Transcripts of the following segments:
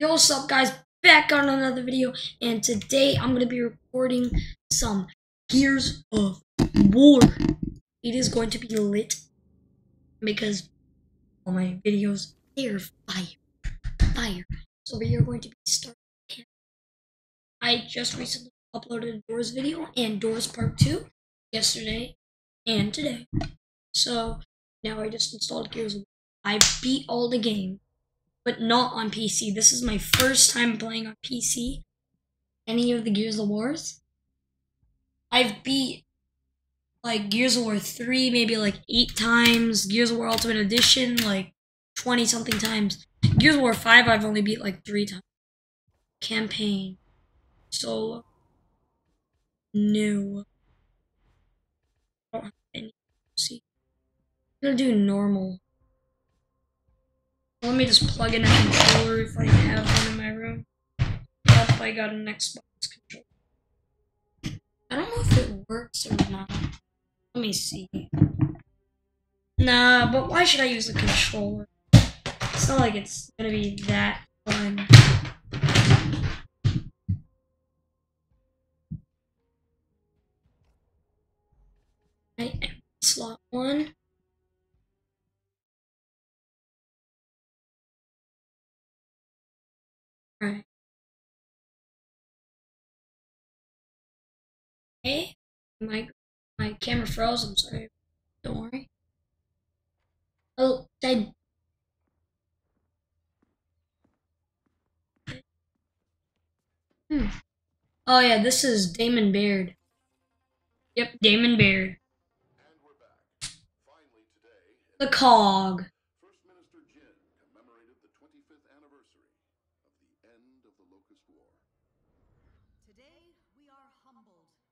Yo, what's up, guys? Back on another video, and today I'm gonna be recording some Gears of War. It is going to be lit because all my videos they're fire, fire. So we are going to be starting. I just recently uploaded Doors video and Doors Part Two yesterday and today. So now I just installed Gears of War. I beat all the game but not on PC. This is my first time playing on PC. Any of the Gears of Wars. I've beat like Gears of War 3 maybe like 8 times, Gears of War Ultimate Edition like 20 something times. Gears of War 5 I've only beat like 3 times. Campaign. Solo. New. I don't have any. See. I'm gonna do normal. Let me just plug in a controller if I have one in my room. Yep, I got an Xbox controller. I don't know if it works or not. Let me see. Nah, but why should I use a controller? It's not like it's gonna be that fun. I slot one. Hey, my my camera froze. I'm sorry. Don't worry. Oh, I. Hmm. Oh yeah, this is Damon Baird. Yep, Damon Baird. The cog.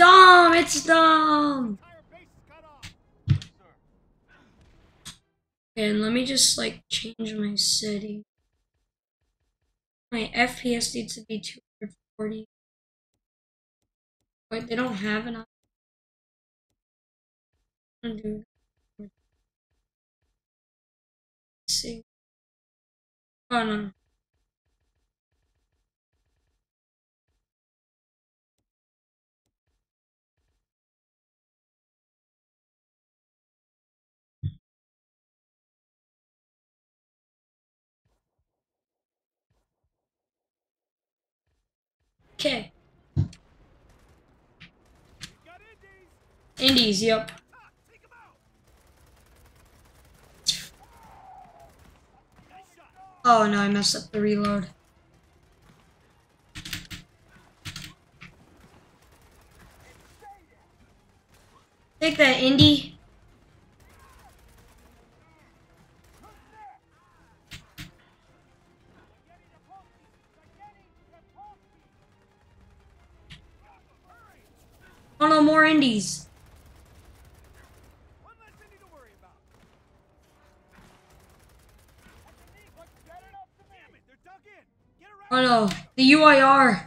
Dom! It's Dom! And let me just, like, change my city. My FPS needs to be 240. Wait, they don't have enough. Do see. Oh no. Okay. Indies, yep. Oh no, I messed up the reload. Take that, Indy. No, more indies. Oh no, the UIR.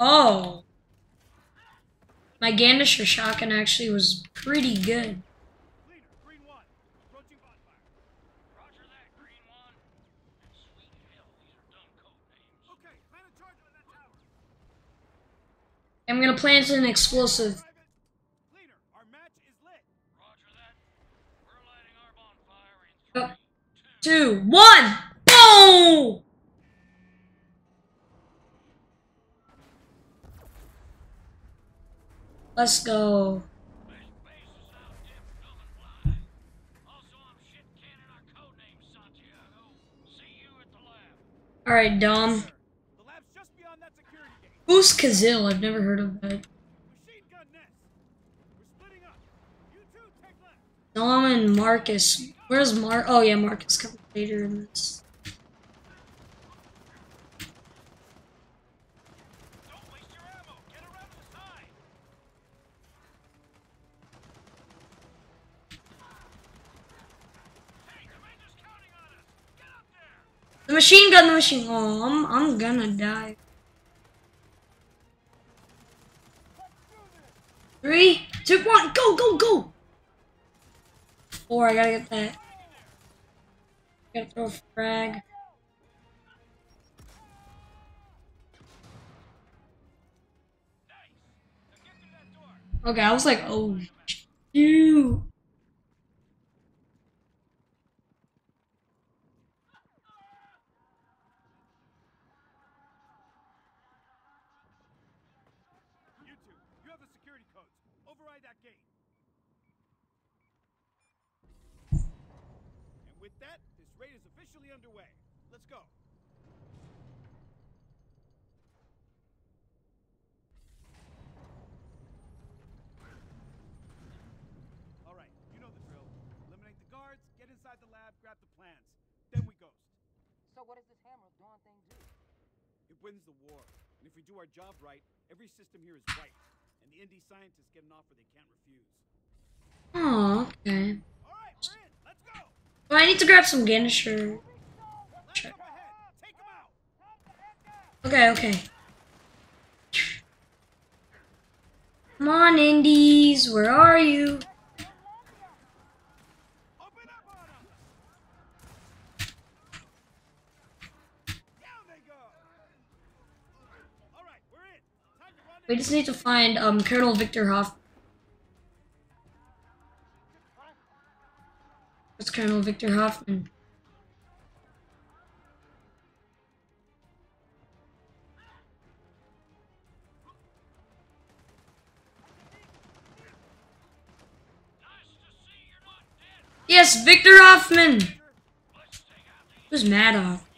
Oh. My Gandisher shotgun actually was pretty good. I'm gonna plant an explosive. Oh, two, one, boom! Let's go. Alright, Dom. Who's Kazil? I've never heard of that. Dom and Marcus. Where's Mark? Oh yeah, Marcus comes later in this. The machine gun, the machine. Oh, I'm I'm gonna die. Three, two, one, go, go, go! Four, I gotta get that. I Gotta throw a frag. Okay, I was like, oh, shoot. Gate. And with that, this raid is officially underway. Let's go. All right, you know the drill. Eliminate the guards, get inside the lab, grab the plans. Then we ghost. So what does this hammer of dawn thing do? It wins the war. And if we do our job right, every system here is right. And the indie scientists get an offer they can't refuse. Oh, okay. All right, we're in. Let's go. Well, I need to grab some Gnasher. Let's Sure. go ahead. Take them out. Okay, okay. Come on, Indies, where are you? Open up on them. Down they go. All right, we're in. Time to run We just need to find um Colonel Victor Hoff. It's Colonel Victor Hoffman. Yes, Victor Hoffman. Who's Maddox?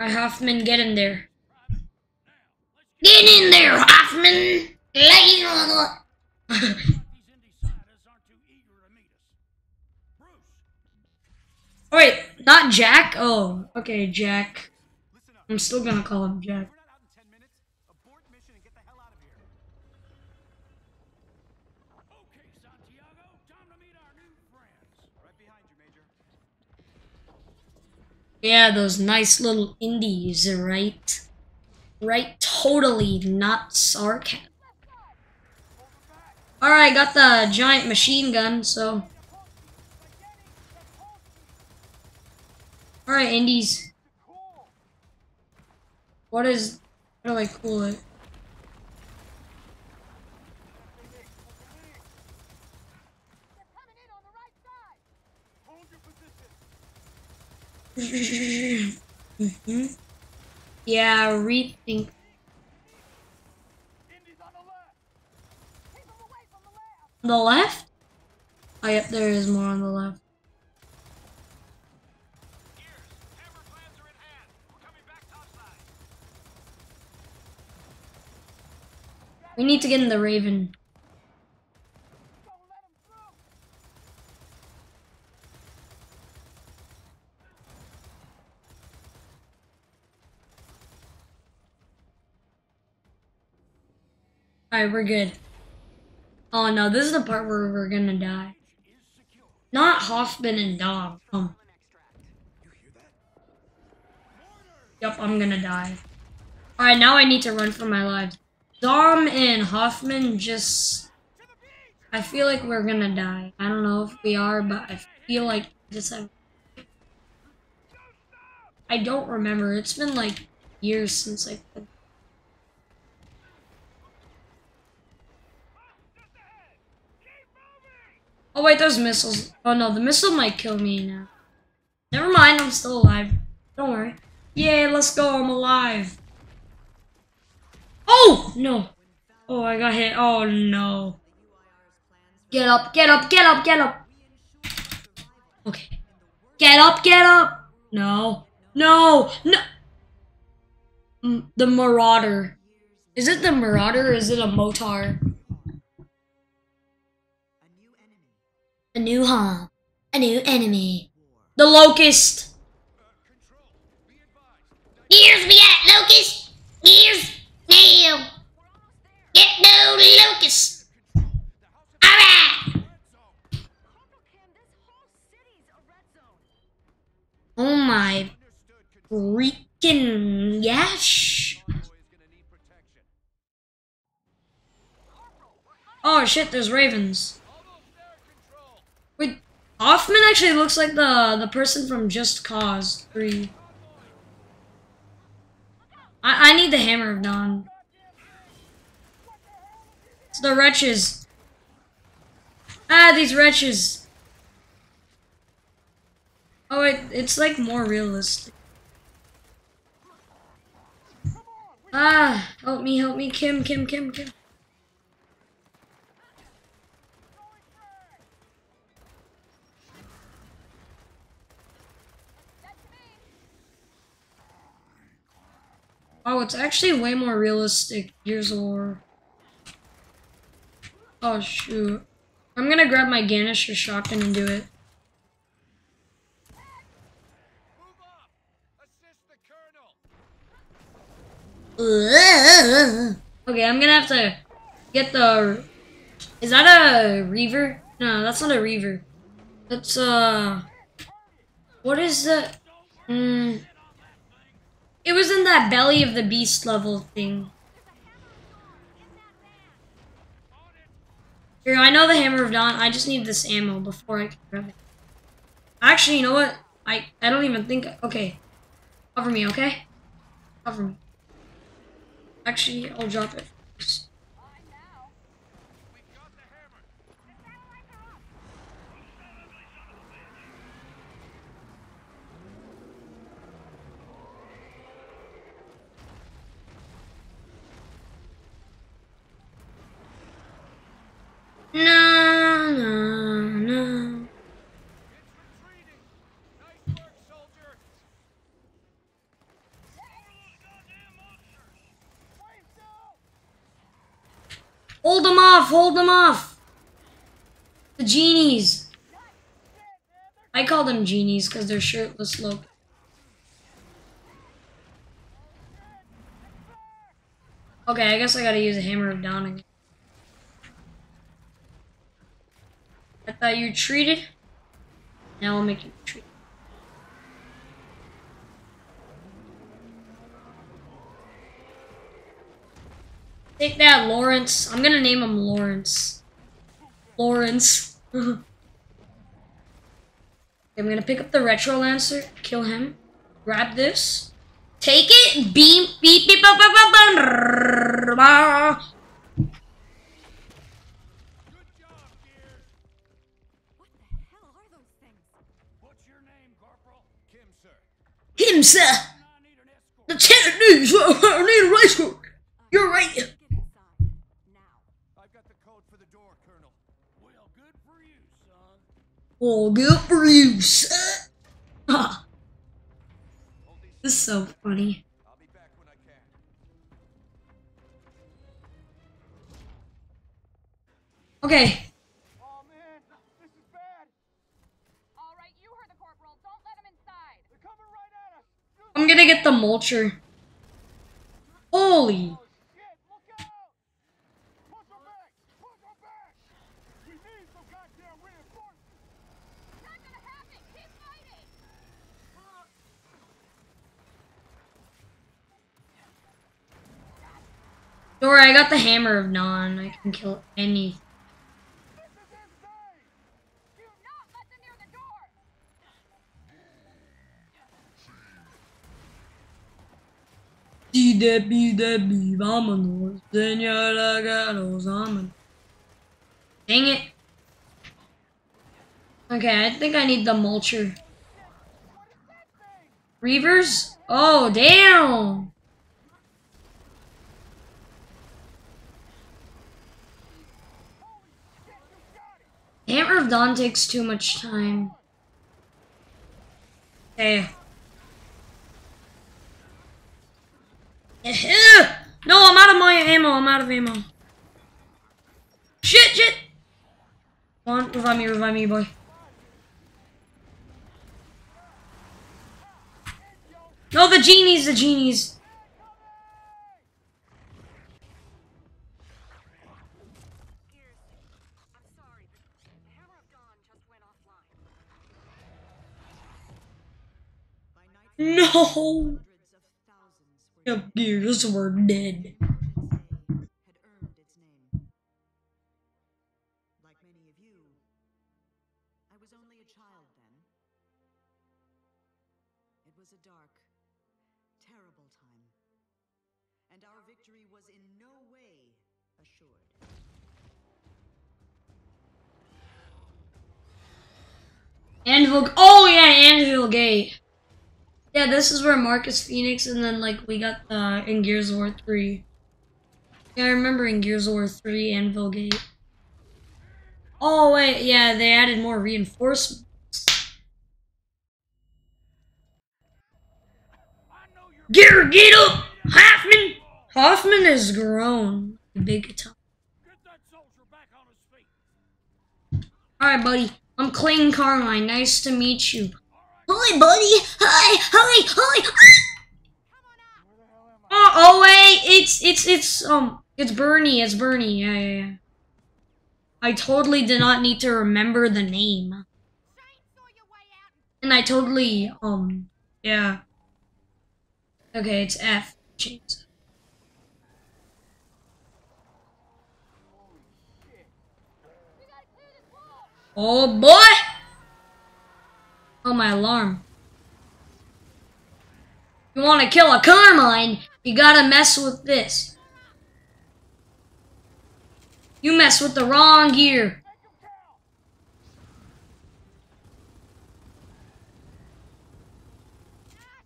Alright, Hoffman, get in there. Get in there, Hoffman! Wait, not Jack? Oh, okay, Jack. I'm still gonna call him Jack. We're not out in 10 minutes. Abort mission and get the hell out of here. Okay, Santiago, time to meet our new friends. Right behind you, Major. Yeah, those nice little indies, right? Right, totally not sarcasm. Alright, got the giant machine gun, so. Alright, indies. What is. How do I cool it? They're coming in on the right side. Hold position. hmm Yeah, rethink. The left. Oh, yep, there is more on the left. We need to get in the Raven. Alright, we're good. Oh no, this is the part where we're gonna die. Not Hoffman and Dom. Um, yep, I'm gonna die. Alright, now I need to run for my lives. Dom and Hoffman just. I feel like we're gonna die. I don't know if we are, but I feel like just have. I don't remember. It's been like years since I played. Oh wait, those missiles. Oh no, the missile might kill me now. Never mind, I'm still alive. Don't worry. Yay, let's go, I'm alive. Oh! No. Oh, I got hit. Oh no. Get up, get up, get up, get up. Okay. Get up, get up. No. No. No. Mm, The Marauder. Is it the Marauder or is it a Motar? A new home. A new enemy. The Locust. Here's me at Locust. Here's now. Get no Locust. All right. Oh my freaking yash. Oh shit, there's ravens. Wait, Hoffman actually looks like the the person from Just Cause 3. I, I need the Hammer of Dawn. It's the wretches. Ah, these wretches. Oh wait, it's like more realistic. Ah, help me, help me, Kim, Kim, Kim, Kim. Oh, it's actually way more realistic. Gears of War. Oh shoot. I'm gonna grab my Ganish or shotgun and do it. Move up! Assist the colonel! Okay, I'm gonna have to get the. Is that a Reaver? No, that's not a Reaver. That's uh. What is the? Hmm. It was in that belly of the beast level thing. Here, I know the Hammer of Dawn. I just need this ammo before I can grab it. Actually, you know what? I I don't even think. Okay, cover me, okay? Cover me. Actually, I'll drop it first. No, no, no. Hold them off! Hold them off! The genies. I call them genies because they're shirtless look. Okay, I guess I gotta use a hammer of dawn again. Thought you retreated. Now I'll make you retreat. Take that, Lawrence. I'm gonna name him Lawrence. Lawrence. I'm gonna pick up the Retro Lancer, kill him, grab this, take it, beam, beep, beep, ba, ba, ba, ba, ba. Good Him, sir. Need an. Lieutenant News, I need a race hook. You're right. Get I've got the code for the door, Colonel. Well, good for you, son. Good for you, sir. Ah, this is so funny. I'll be back when I can. Okay, Oh man, this is bad. All right, you heard the corporal. Don't let him inside. They're coming right at us. Do I'm gonna get the mulcher. Holy. Don't worry, I got the hammer of non. I can kill any. This is insane! Do not let them near the door. DWW, vámonos, señora Galos, vámonos. Dang it. Okay, I think I need the mulcher. Reavers? Oh, damn! Hammer of Dawn takes too much time. Okay. No, I'm out of my ammo. I'm out of ammo. Shit, shit! Come on, revive me, revive me, boy. No, the genies, the genies. I'm of Gears were dead. Anvil. Oh yeah, Anvil Gate. Yeah, this is where Marcus Fenix, and then like we got the in Gears of War three. Yeah, I remember in Gears of War three, Anvil Gate. Oh wait, yeah, they added more reinforcements. Gear, get up, Hoffman. Hoffman has grown big time. Get that soldier back on his feet. All right, buddy. I'm Clayton Carmine. Nice to meet you. Hi, buddy. Hi, hi, hi. Oh, oh wait, it's it's it's um it's Bernie, it's Bernie. Yeah, yeah, yeah. I totally did not need to remember the name. And I totally um yeah. Okay, it's F. Oh boy! Oh my alarm. You wanna kill a Carmine, you gotta mess with this. You mess with the wrong gear. Ah!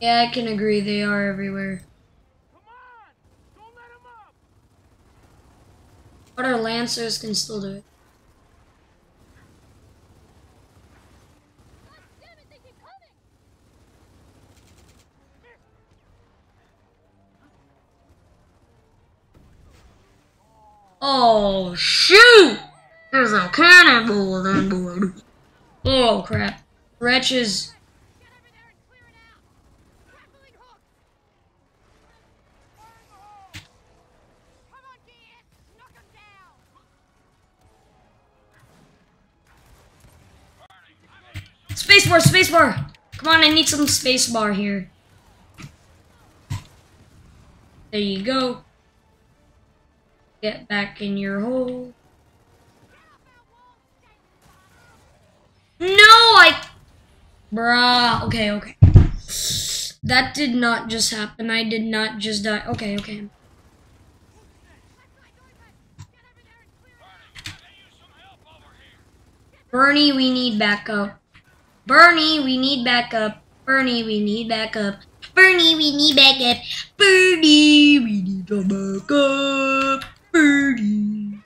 Yeah, I can agree, they are everywhere. But our Lancers can still do it. God damn it, they keep coming! Oh, shoot! There's a cannonball on board. Oh, crap. Wretches. Spacebar, spacebar! Come on, I need some spacebar here. There you go. Get back in your hole. No, I. Bruh. Okay, okay. That did not just happen. I did not just die. Okay, okay. Bernie, we need backup. Bernie, we need backup. Bernie, we need backup. Bernie, we need backup. Bernie, we need backup. End!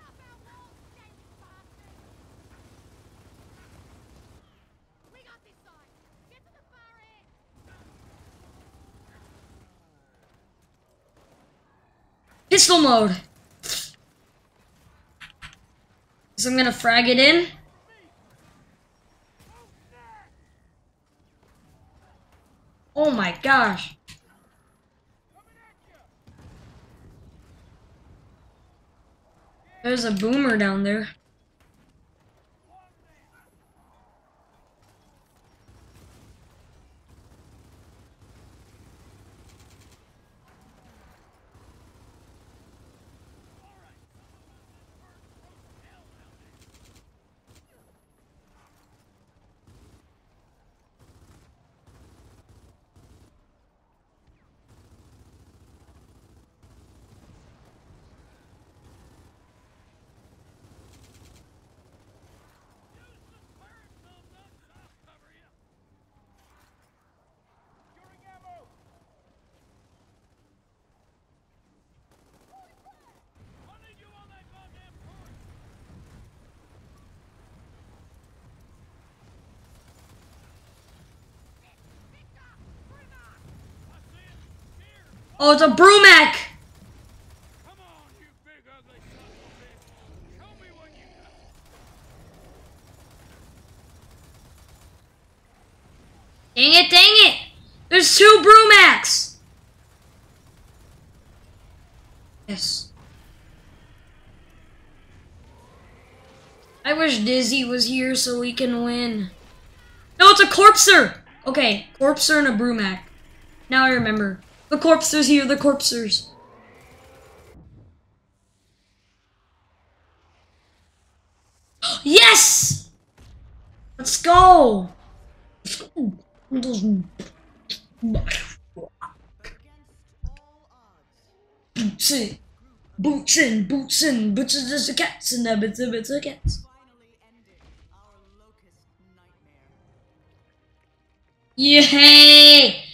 Pistol mode. So I'm gonna frag it in. Oh my gosh. There's a boomer down there. Oh, it's a Brumak! Dang it, dang it! There's two Brumacs! Yes. I wish Dizzy was here so we can win. No, it's a Corpser! Okay, Corpser and a Brumak. Now I remember. The corpsers here, the corpsers. yes! Let's go! Boots in, boots in, boots in, boots in, there's a cat in there, bits of bits of cats. Yay!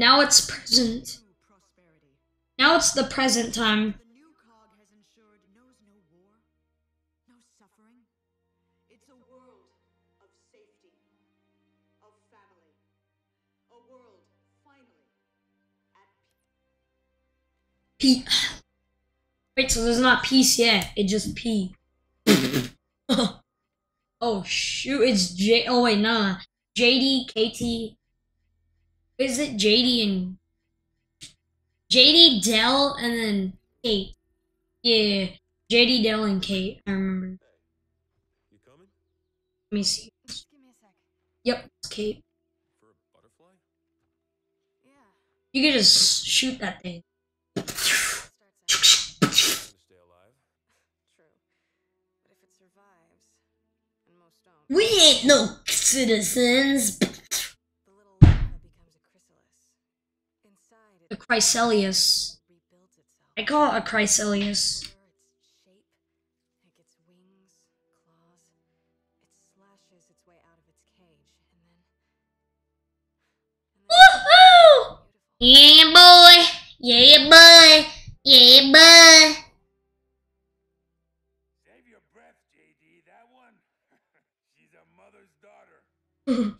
Now it's present. Now it's the present time. P. Wait, so there's not peace yet. It just P. oh shoot, it's J. Oh wait, nah. JD, KT, is it JD and JD Del and then Kait? Yeah, JD Del and Kait. I remember. You coming? Let me see. Yep, it's Kait. Yeah. You can just shoot that thing. We ain't no citizens. a Chryselius. I call it a Chryselius. Woohoo! Yeah, boy! Yeah, boy! Yeah, boy! Save your breath, JD. That one, she's a mother's daughter.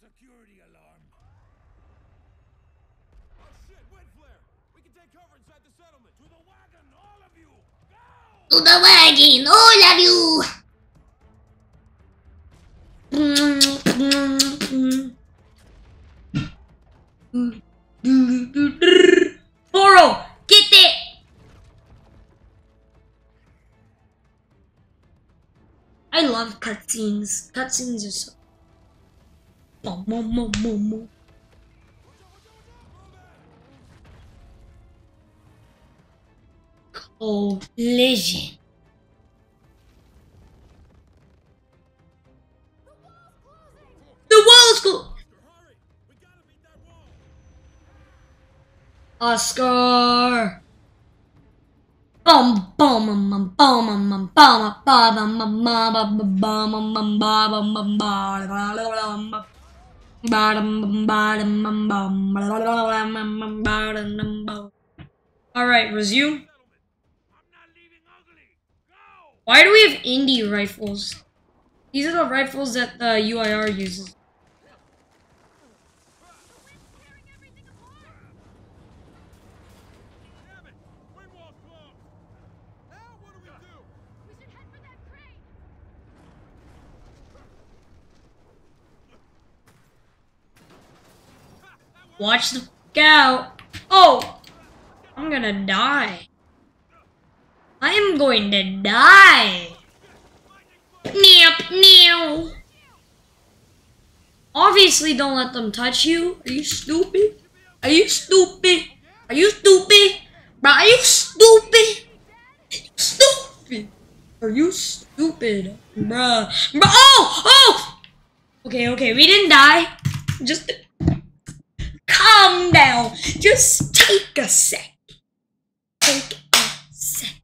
security alarm. Oh shit, wind flare! We can take cover inside the settlement. To the wagon, all of you. Go! To the wagon, all of you. Boro, get it! I love cutscenes. Cutscenes are so. Boom, boom, boom, boom, boom. Collision. The wall's closing. Hurry! We gotta beat that wall. Oscar. Bum bum bum bum bum bum bum bum bum bum bum bum bum bum bum bum bum bum bum bum all right, resume. Why do we have indie rifles? These are the rifles that the UIR uses. Watch the out. Oh! I'm gonna die. I am going to die. Nip, meow. Obviously, don't let them touch you. Are you stupid? Are you stupid? Are you stupid? Bro, are you stupid? Stupid. Are you stupid? Bruh. Bruh. Oh! Oh! Okay, okay, we didn't die. Just calm down. Just take a sec. Take a sec.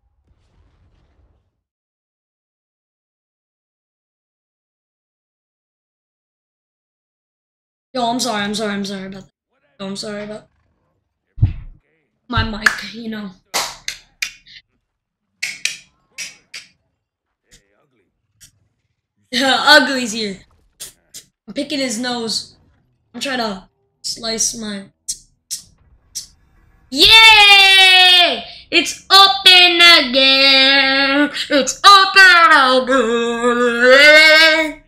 Yo, I'm sorry, I'm sorry, I'm sorry about that. Yo, I'm sorry about my mic, you know. Ugly's here. I'm picking his nose. I'm trying to slice my. Yay! It's open again. It's open again.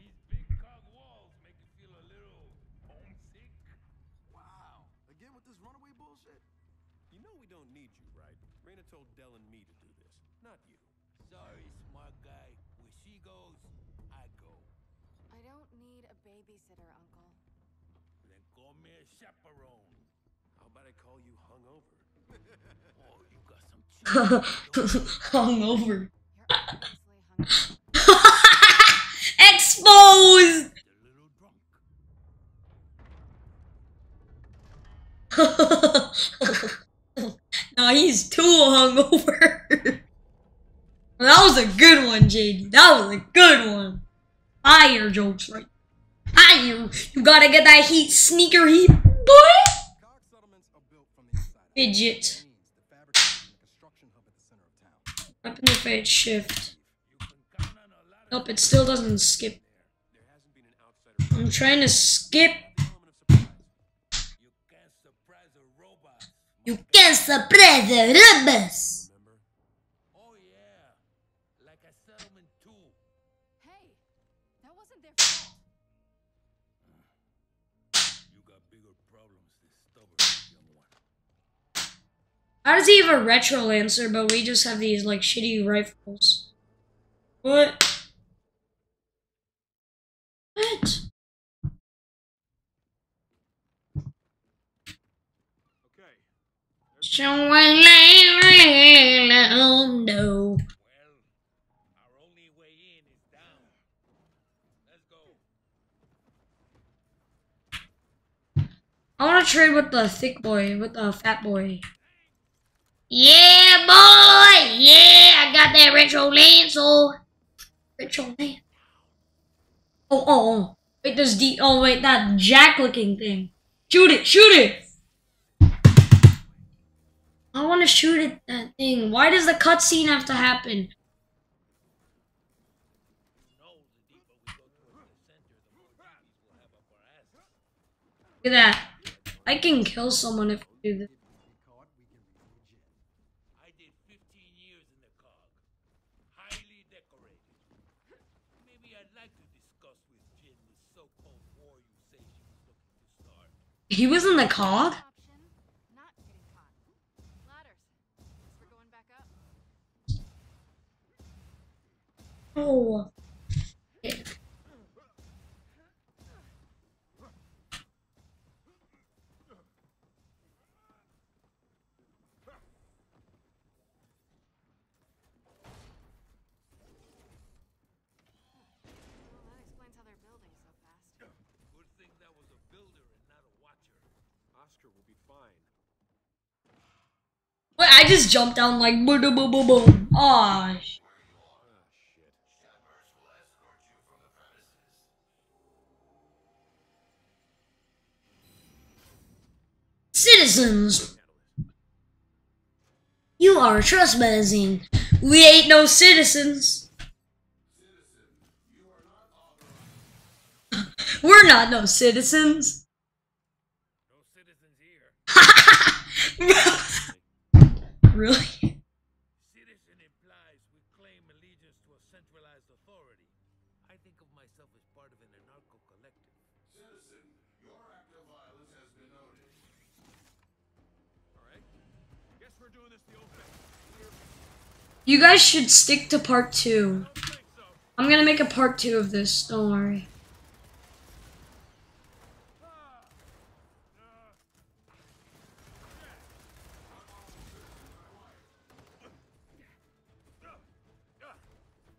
Hungover. You're obviously hungry. Exposed. a little drunk. no, he's too hungover. that was a good one, JD. That was a good one. Fire jokes, right? Fire. You You gotta get that heat, sneaker heat, boy. Cog settlements are built from the inside. out. Fidget. That means the fabrication is a construction hub at the center if it shift. Nope, it still doesn't skip. I'm trying to skip. You can't surprise the robots. How does he have a retro lancer, but we just have these like shitty rifles? What? What? Okay. So I no. Well, our only way in is down. Let's go. I want to trade with the thick boy, with the fat boy. Yeah, boy. Yeah, I got that retro lancer. Retro man. Oh, oh, oh. Wait, there's D. Oh, wait, that jack looking thing. Shoot it, shoot it! I want to shoot at that thing. Why does the cutscene have to happen? The the the. Look at that. I can kill someone if I do this. I did 15 years in the cog. Highly decorated. Maybe I'd like to discuss with Jinn this so-called war you say she was looking to start. He was in the cog? Option, not getting caught. Ladders. Guess we're going back up. Oh. Well, that explains how they're building so fast. Good thing that was a builder and not a watcher. Oscar will be fine. Wait, I just jumped down like boom, boom, boom, boom, boom. Aw, Ah. Citizens! You are trespassing. We ain't no citizens. We're not no citizens. No citizens here. really. Citizen implies we claim allegiance to a centralized authority. I think of myself as part of an anarcho collective. Citizen, your act of violence has been noted. Alright. Guess we're doing this the old way. You guys should stick to part two. I'm gonna make a part two of this, don't worry.